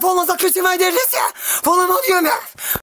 Polnąć zakrzyczy mojej rysie! Polnąć odjemy!